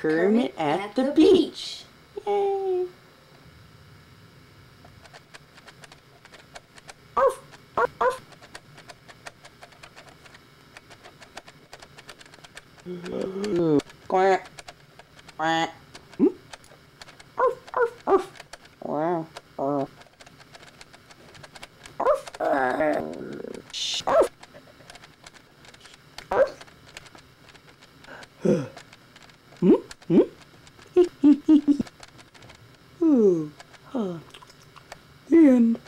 Kermit at the beach. Yay! Arf, arf, arf. Quack, quack. Hmm? Arf, arf, arf. Wow. Arf. Arf. Arf. Arf. Arf. Ooh. Huh. The end.